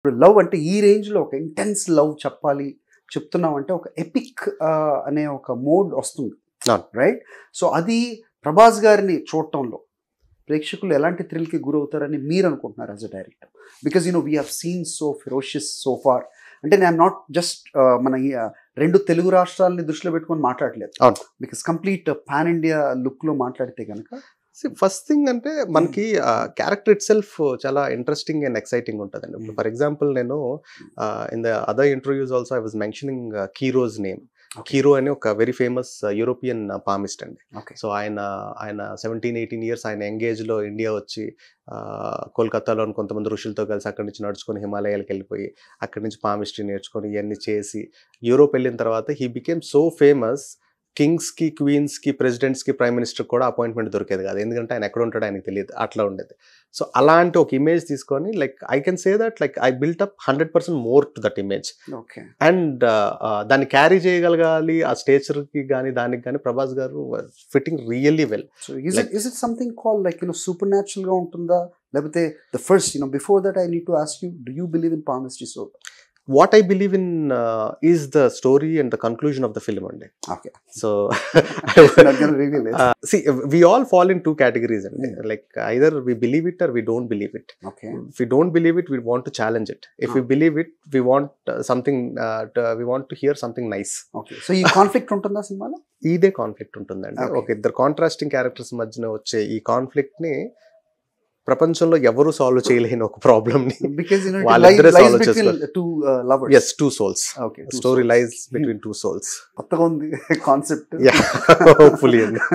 ఇప్పుడు లవ్ అంటే ఈ రేంజ్లో ఒక ఇంటెన్స్ లవ్ చెప్పాలి చెప్తున్నాం అంటే ఒక ఎపిక్ అనే ఒక మోడ్ వస్తుంది. రైట్? సో అది ప్రభాస్ గారిని చూడటంలో ప్రేక్షకులు ఎలాంటి థ్రిల్కి గురవుతారని మీరు అనుకుంటున్నారు as a director because you know we have seen so ferocious so far అంటే నేను నాట్ జస్ట్ మన రెండు తెలుగు రాష్ట్రాలని దృష్టిలో పెట్టుకొని మాట్లాడలేదు. బికాస్ కంప్లీట్ పాన్ ఇండియా లుక్లో మాట్లాడితే కనుక ఫస్ట్ థింగ్ అంటే మనకి క్యారెక్టర్ ఇట్ సెల్ఫ్ చాలా ఇంట్రెస్టింగ్ అండ్ ఎక్సైటింగ్ ఉంటుందండి. Mm. ఫర్ ఎగ్జాంపుల్ నేను in the other interviews also I was mentioning Cheiro's name. Cheiro అని ఒక వెరీ ఫేమస్ యూరోపియన్ పామిస్ట్ అండి. సో ఆయన ఆయన సెవెంటీన్ ఎయిటీన్ ఇయర్స్ ఆయన ఎంగేజ్లో ఇండియా వచ్చి కోల్కతాలోని కొంతమంది ఋషులతో కలిసి అక్కడి నుంచి నడుచుకొని హిమాలయాలకు వెళ్ళిపోయి అక్కడి నుంచి పామిస్ట్రీ నేర్చుకొని ఇవన్నీ చేసి యూరోప్ వెళ్ళిన తర్వాత హీ బికేమ్ సో ఫేమస్ కింగ్స్కి క్వీన్స్కి ప్రెసిడెంట్స్కి ప్రైమ్ మినిస్టర్ కూడా అపాయింట్మెంట్ దొరికేది కాదు. ఎందుకంటే ఆయన ఎక్కడ ఉంటాడో ఆయనకు తెలియదు. అట్లా ఉండేది. సో అలాంటి ఒక ఇమేజ్ తీసుకొని like I can say that like I built up hundred percent more to that image. Okay. And దాన్ని క్యారీ చేయగలగాలి ఆ స్టేచర్కి కానీ దానికి కానీ ప్రభాస్ గారు fitting really well. So is it something call like you know super న్యాచురల్గా ఉంటుందా? లేకపోతే the first you know before that I need to ask you do you believe in palmistry so what I believe in is the story and the conclusion of the film అండి okay so we all fall in two categories అండి like either we believe it or we don't believe it okay if we don't believe it we want to challenge it. If we Ah. believe it we want uh, something uh, to, we want to hear something nice. Okay so ఈ conflict ఉంటుందా సినిమాలో? ఇదే conflict ఉంటుందండి. Okay. ఒక ఇద్దరు contrasting characters మధ్యన వచ్చే ఈ కాన్ఫ్లిక్ట్ని ప్రపంచంలో ఎవరు సాల్వ్ చేయలేని ఒక ప్రాబ్లమ్ని వాళ్ళిద్దరే చేసుకో- two lovers as two souls story lies between two souls కొత్తగా ఉంది కాన్సెప్ట్ హోప్ఫుల్లీ అండి